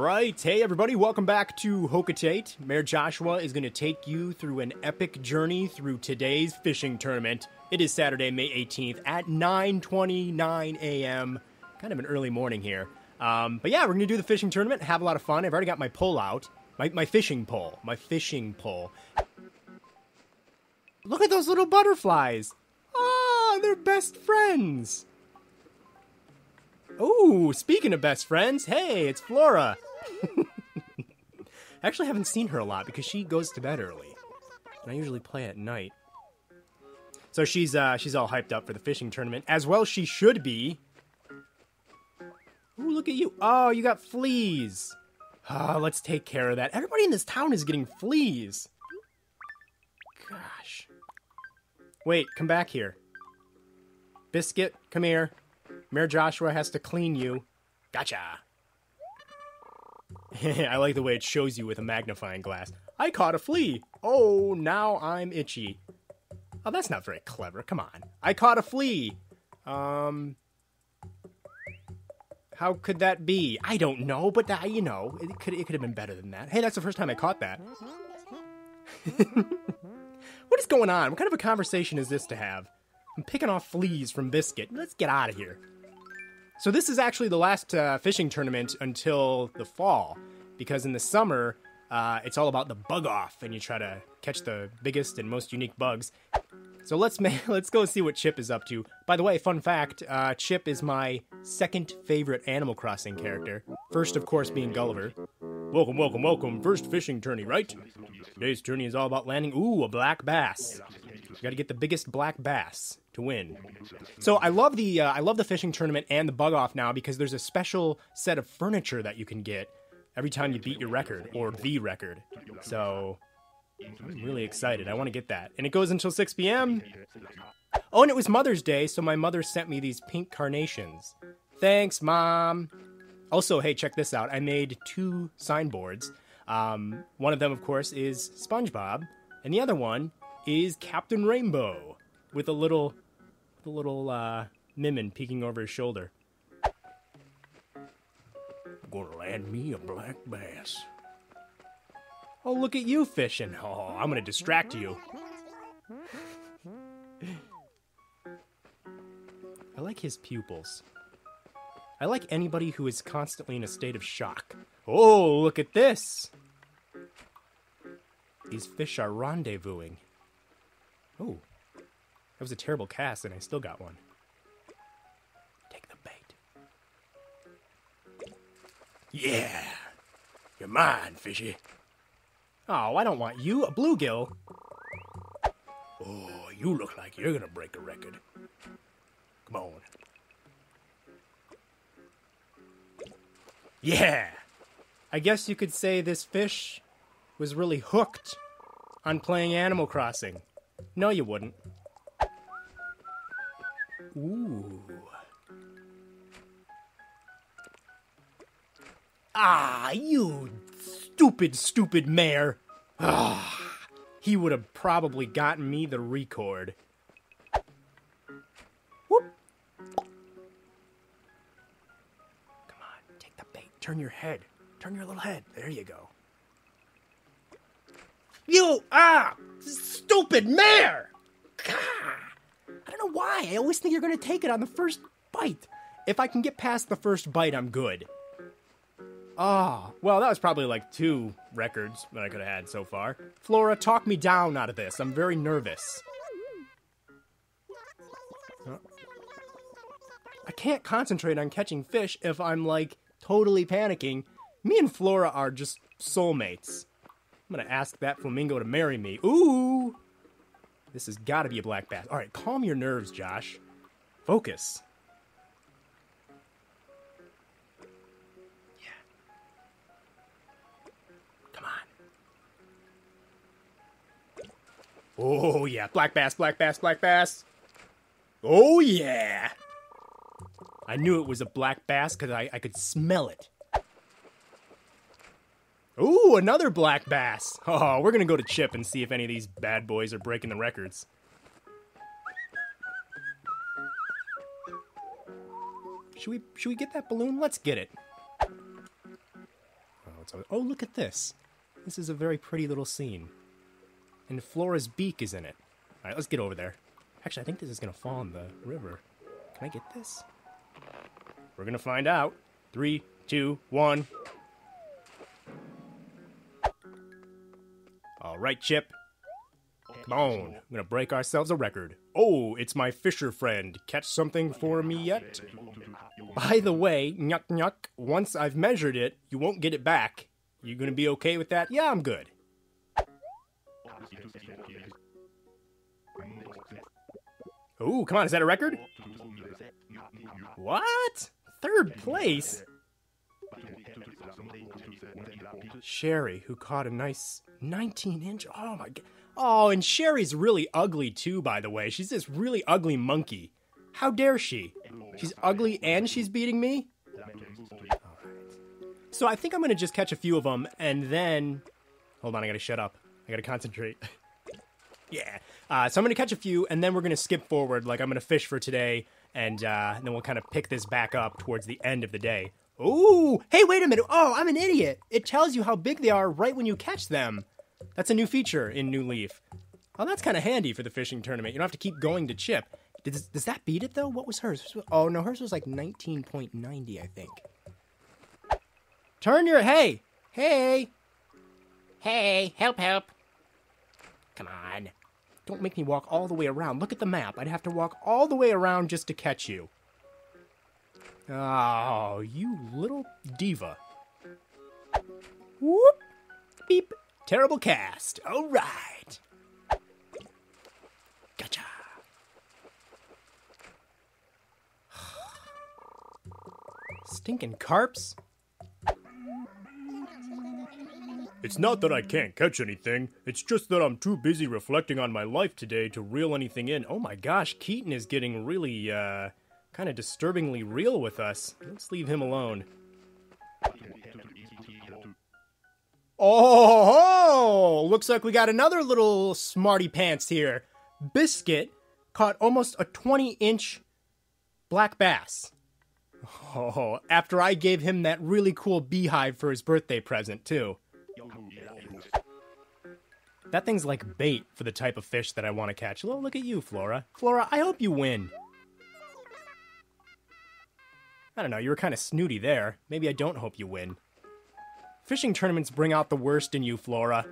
right. Hey, everybody. Welcome back to Hocotate. Mayor Joshua is going to take you through an epic journey through today's fishing tournament. It is Saturday, May 18th at 9.29 a.m. Kind of an early morning here. Um, but yeah, we're going to do the fishing tournament, have a lot of fun. I've already got my pole out. My, my fishing pole. My fishing pole. Look at those little butterflies. Ah, they're best friends. Oh, speaking of best friends, hey, it's Flora. I actually haven't seen her a lot because she goes to bed early. And I usually play at night. So she's uh she's all hyped up for the fishing tournament, as well she should be. Ooh, look at you. Oh, you got fleas. Ah, let's take care of that. Everybody in this town is getting fleas. Gosh. Wait, come back here. Biscuit, come here. Mayor Joshua has to clean you. Gotcha. I like the way it shows you with a magnifying glass. I caught a flea. Oh, now I'm itchy. Oh, that's not very clever. Come on. I caught a flea. Um. How could that be? I don't know, but you know, it could it could have been better than that. Hey, that's the first time I caught that. what is going on? What kind of a conversation is this to have? I'm picking off fleas from Biscuit. Let's get out of here. So this is actually the last uh, fishing tournament until the fall, because in the summer uh, it's all about the bug off, and you try to catch the biggest and most unique bugs. So let's ma- let's go see what Chip is up to. By the way, fun fact: uh, Chip is my second favorite Animal Crossing character. First, of course, being Gulliver. Welcome, welcome, welcome. First fishing tourney, right? Today's tourney is all about landing. Ooh, a black bass. You got to get the biggest black bass to win. So I love the uh, I love the fishing tournament and the bug off now because there's a special set of furniture that you can get every time you beat your record or the record. So I'm really excited. I want to get that. And it goes until 6 p.m. Oh, and it was Mother's Day, so my mother sent me these pink carnations. Thanks, Mom. Also, hey, check this out. I made two signboards. Um, one of them, of course, is SpongeBob, and the other one is Captain Rainbow with a little, a little uh, Mimmin peeking over his shoulder. I'm Gonna land me a black bass. Oh, look at you fishing. Oh, I'm gonna distract you. I like his pupils. I like anybody who is constantly in a state of shock. Oh, look at this! These fish are rendezvousing. Oh, that was a terrible cast, and I still got one. Take the bait. Yeah! You're mine, fishy. Oh, I don't want you, a bluegill. Oh, you look like you're gonna break a record. Come on. Yeah! I guess you could say this fish was really hooked on playing Animal Crossing. No, you wouldn't. Ooh. Ah, you stupid, stupid mayor. Ah, he would have probably gotten me the record. Whoop. Come on, take the bait. Turn your head. Turn your little head. There you go. You, ah, stupid mayor! Don't know why. I always think you're to take it on the first bite. If I can get past the first bite, I'm good. Ah, well, that was probably like two records that I could have had so far. Flora, talk me down out of this. I'm very nervous. Uh, I can't concentrate on catching fish if I'm like totally panicking. Me and Flora are just soulmates. I'm gonna ask that flamingo to marry me. Ooh! This has gotta be a black bass. Alright, calm your nerves, Josh. Focus. Yeah. Come on. Oh, yeah. Black bass, black bass, black bass. Oh, yeah. I knew it was a black bass because I, I could smell it. Ooh, another black bass. Oh, we're gonna go to Chip and see if any of these bad boys are breaking the records. Should we should we get that balloon? Let's get it. Oh, oh, look at this. This is a very pretty little scene. And Flora's beak is in it. All right, let's get over there. Actually, I think this is to fall in the river. Can I get this? We're to find out. Three, two, one. All right, Chip. Come on. I'm to break ourselves a record. Oh, it's my fisher friend. Catch something for me yet? By the way, nyuk nyuk, once I've measured it, you won't get it back. You gonna be okay with that? Yeah, I'm good. Ooh, come on, is that a record? What? Third place? Shari, who caught a nice 19 inch. Oh my god. Oh, and Shari's really ugly too, by the way. She's this really ugly monkey. How dare she? She's ugly and she's beating me? So I think I'm gonna just catch a few of them and then. Hold on, I gotta shut up. I gotta concentrate. yeah. Uh, so I'm gonna catch a few and then we're gonna skip forward. Like I'm gonna fish for today and, uh, and then we'll kind of pick this back up towards the end of the day. Ooh! Hey, wait a minute! Oh, I'm an idiot! It tells you how big they are right when you catch them. That's a new feature in New Leaf. Oh, that's kind of handy for the fishing tournament. You don't have to keep going to chip. Does, does that beat it though? What was hers? Oh no, hers was like 19.90, I think. Turn your hey, hey, hey, help, help! Come on, don't make me walk all the way around. Look at the map. I'd have to walk all the way around just to catch you. Oh, you little diva. Whoop! Beep. Terrible cast. All right. Gotcha. Stinking carps? It's not that I can't catch anything, it's just that I'm too busy reflecting on my life today to reel anything in. Oh my gosh, Keaton is getting really, uh, kind of disturbingly real with us. Let's leave him alone. Oh, looks like we got another little smarty pants here. Biscuit caught almost a 20 inch black bass. Oh, after I gave him that really cool beehive for his birthday present, too. That thing's like bait for the type of fish that I want to catch. Well, look at you, Flora. Flora, I hope you win. I don't know, you were kind of snooty there. Maybe I don't hope you win. Fishing tournaments bring out the worst in you, Flora.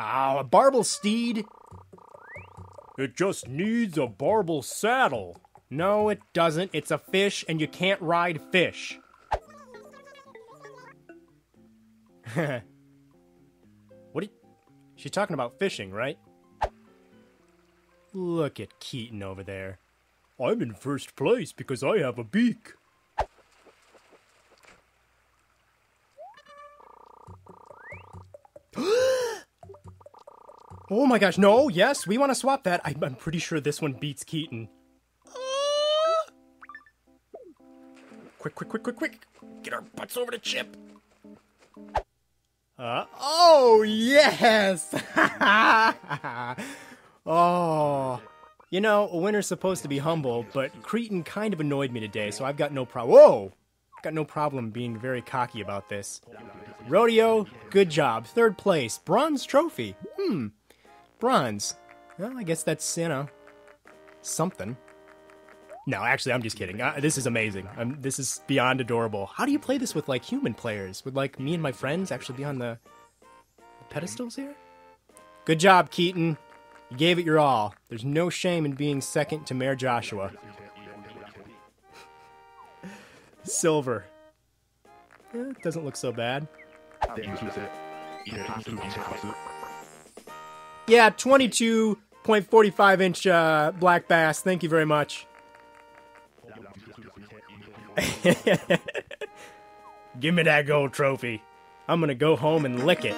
Oh, a barbel steed? It just needs a barbel saddle. No, it doesn't. It's a fish, and you can't ride fish. what? You... She's talking about fishing, right? Look at Keaton over there. I'm in first place because I have a beak. Oh my gosh, no, yes, we want to swap that. I'm, I'm pretty sure this one beats Keaton. Quick, quick, quick, quick, quick. Get our butts over to Chip. Uh, oh, yes! oh. You know, a winner's supposed to be humble, but Keaton kind of annoyed me today, so I've got no problem. Whoa! Got no problem being very cocky about this. Rodeo, good job. Third place. Bronze trophy. Hmm. Bronze. Well, I guess that's, you know, something. No, actually, I'm just kidding. Uh, this is amazing. Um, this is beyond adorable. How do you play this with, like, human players? Would, like, me and my friends actually be on the pedestals here? Good job, Keaton. You gave it your all. There's no shame in being second to Mayor Joshua. Silver. Doesn't look so bad. Yeah, 22.45 inch uh, black bass. Thank you very much. Give me that gold trophy. I'm gonna go home and lick it.